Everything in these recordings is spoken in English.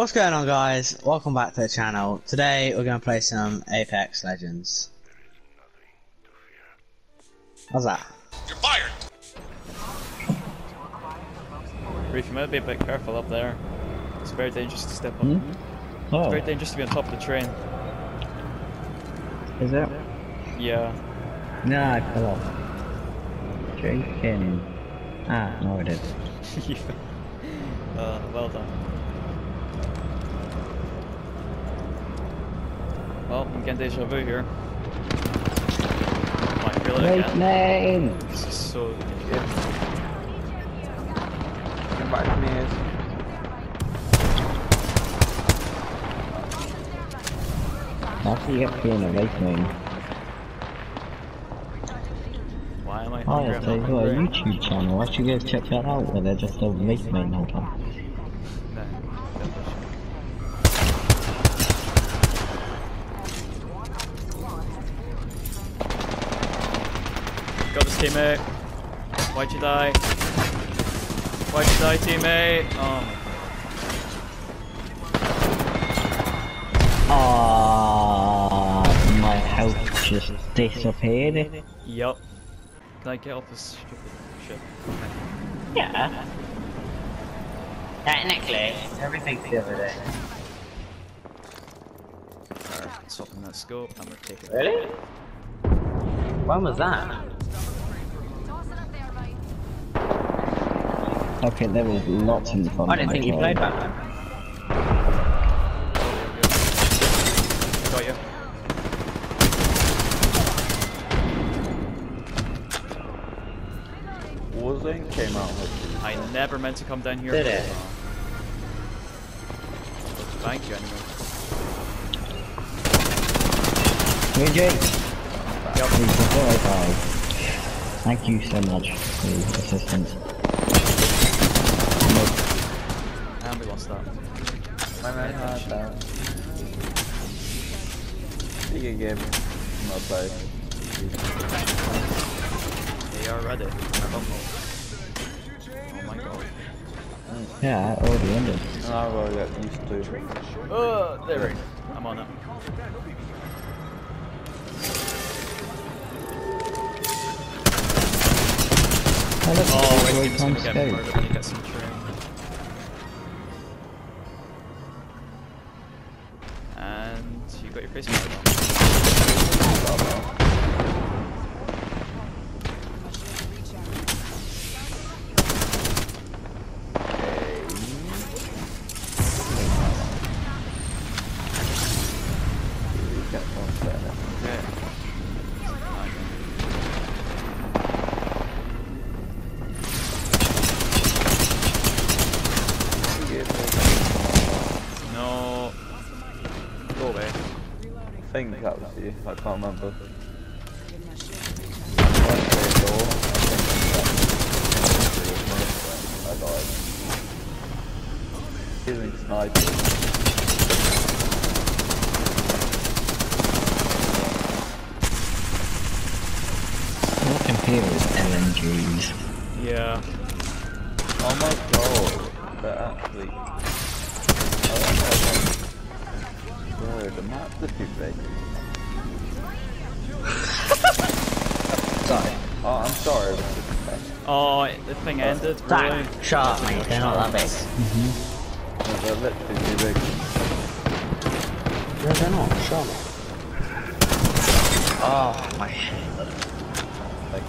What's going on guys? Welcome back to the channel. Today we're going to play some Apex Legends. How's that? You're fired! Reef, you might be a bit careful up there. It's very dangerous to step up. Hmm? It's Oh, very dangerous to be on top of the train. is it? Yeah. No, I fell off. Joking. Ah, no I did. uh, well done. Well, I'm getting deja vu here. Oh, Might feel it again. name! This is so good. Come back to me, Ace. After you get being a race name. Why am I Oh, hungry? yes, I'm they've not got a. YouTube channel. I should you go check that out where they're just a race name all the time. No, definitely should. Got this teammate. Why'd you die? Why'd you die, teammate? Oh my Ah, my health just disappeared. Yup. Can I get off this stupid ship? Yeah. Technically, everything's the other day. Alright, swapping that scope. I'm gonna take it. Really? When was that? Okay, there was lots in the front. I didn't think you played back then. Got you. Warzone came out I never meant to come down here. Did it? Thank you anyway. Hey Jake! Yep. Please, before I die, thank you so much for your assistance. And we lost that. My man had that. Big game. Not bad. They are ready. Oh my god. Yeah, I already ended. And I will get used to. Oh, there we go. I'm on it. Oh, Oh, it's wait, wait he's gonna get murdered when he gets in the train. And you got your face murdered I can't remember. I died. Healing sniper. LMGs. Yeah. Oh my god. They're actually... Oh, Bro, the map's a bit big. Sorry. Oh, I'm sorry. this is bad. Oh, the thing ended. Really? Zach, shut up mate, they're not that big. Mhm. They're literally too big. No, they're not, shut up. Oh, my head. Like,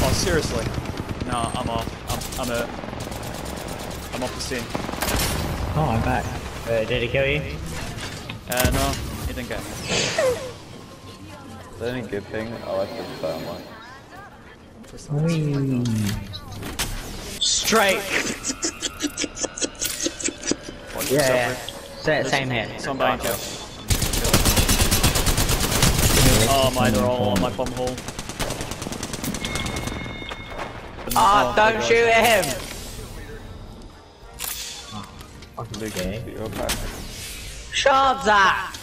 Oh, seriously? No, I'm off. I'm, I'm a. I'm off the scene. Oh, I'm back. Uh, did he kill you? Uh, no, he didn't get me. the only good thing I like this thermite. Whee. Straight! Watch Yeah, yeah. yourself, Sa- Same here. Rick. Some behind. Oh my, they're all on my bum hole. Ah, oh, my don't God. shoot at him! Big Okay. okay. your back. Shut up, Zach!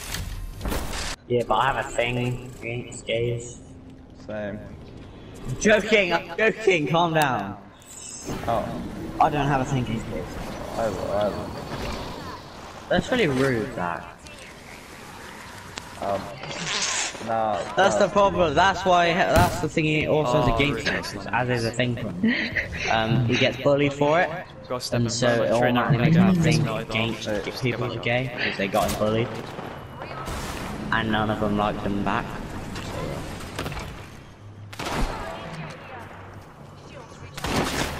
Yeah, but I have a thing against gays. Same. Joking, I'm joking, calm down. Oh. I don't have a thing against gays. I will, I will. That's really rude, that. Um, nah. That's the uh, problem. That's why. That's the thing. He also has Oh, against really? us, is as is a thing for him. Um, he gets bullied for it, Go step in and so front it of my train, I'm automatically makes him think a against Hey, people give are up. gay because they got him bullied, and none of them liked him back.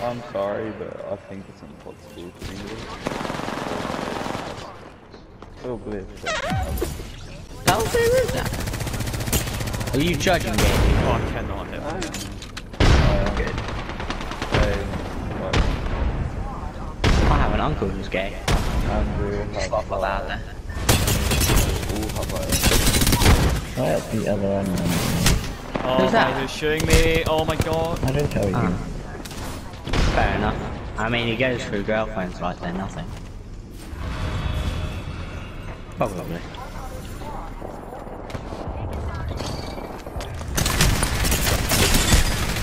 I'm sorry, but I think it's impossible to English. So believe That was very rude. That. Are you judging gay? Oh, I cannot hit. Good. Hey, I have an uncle who's gay. Andrew, Just have laugh out there. I? Right at the other end. then. Oh, Who's that? my, who's shooting me? Oh my god. I don't tell you. Ah. Fair enough. I mean, he goes through girlfriends like they're nothing. Probably.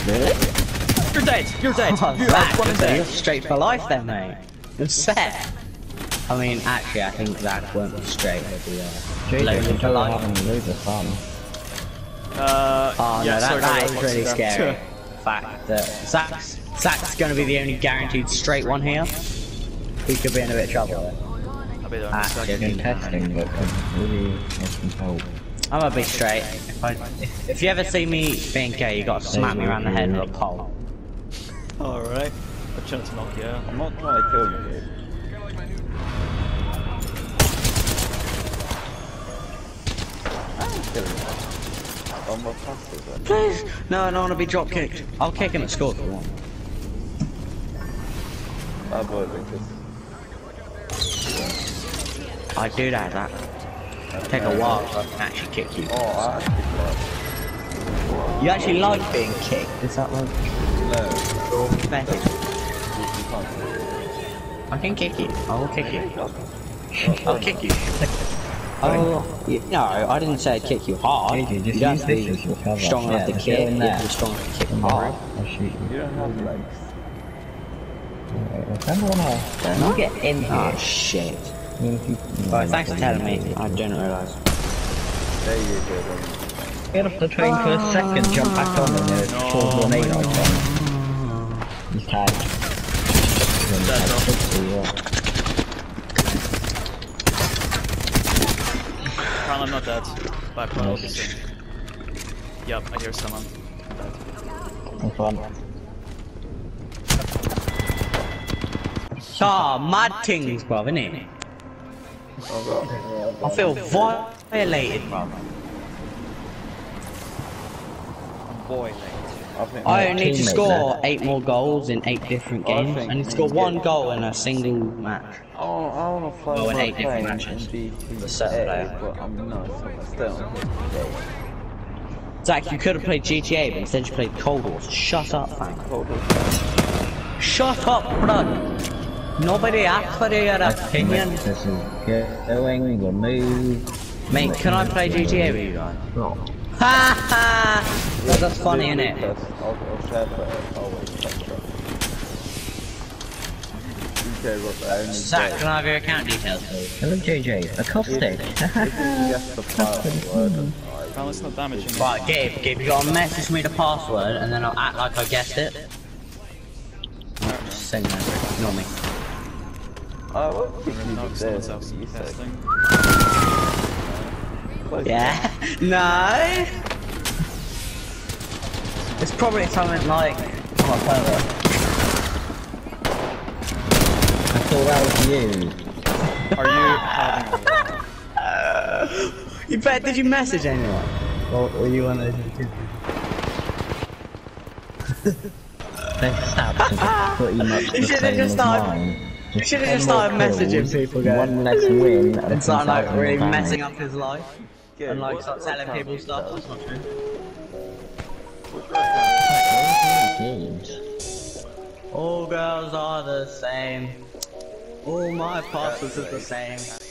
Really? You're dead! You're dead! Oh, you are one dead! you're straight for life then, mate. You're set. I mean, actually, I think Zach won't be straight. He'll be uh, JJ, loaded you're life. loads of fun. Uh, Oh yeah, no, that, sorry, that no, is no, really scary. The fact that Zach's, Zach's going to be the only guaranteed straight one here. He could be in a bit of trouble. I'll be there in a second. Testing, but really help. I'm gonna be straight. If, I, if, if you ever see me being gay, you gotta smack me around the head with a pole. Alright. I'm trying to knock you out. I'm not trying to kill you, dude. I'm killing you. I'm a passive then. Please! No, I don't wanna be drop kicked. I'll kick him at school if you want. Bad boy, I do that, that. Take a while so I can actually kick you. Oh, I actually You actually like being kicked? Is that like No, your you, you can't do it. I can kick you. I will kick you. I'll kick you. Oh, y- no, I didn't say I'd kick you hard. JJ, just you don't use this be as your cover. strong enough Yeah, to kick. go You have there. to be strong enough to kick Don't hard. worry, I'll shoot you. You don't have legs. Alright, well, come on now. You get in here. Oh shit. I mean, if you- Right, thanks for telling me. I didn't realise. There you go, then. Get off the train for a second, jump back on, and there's No. 418 icon. He's tagged. Then I'm not dead. Back one, Nice. obviously. Yep, I hear someone. Have fun. Ah, mad things, bruv, innit? I feel violated, bruv. I think I only need to score there. eight more goals in eight different games. think I need to score one get- goal in a single match. Oh, I want to fly Oh, in eight different matches. The set player. but I'm not, still Zach, you could have played GTA, but instead you played Cold War. Shut up, fam. Hold on. Shut up, bruh. Nobody asked for your opinion. This is going, we'll move. Mate, can I play GTA with you guys? No. Ha ha! Well, that's funny, innit? I'll, I'll share for always. UK was the Zach, can I have your account details, please? Hello JJ, acoustic. Guess the file word. Carl, it's not damaging. Right, Gabe, Gabe, you gotta message me the password and then I'll act like I guessed it. Just saying that. Ignore me. Oh, what did you do there? You said. testing. Close. Yeah? No? It's probably something like. Oh, whatever. I thought that was you. Are you having a You bet, did you message anyone? Or were you one of those people? Their stats are pretty much You should've just as started- mine. you should've ten just started messaging people going- One less win and And start like really messing up his life. Yeah, And like start telling people stuff that's not true. All girls are the same. All my passwords are the same.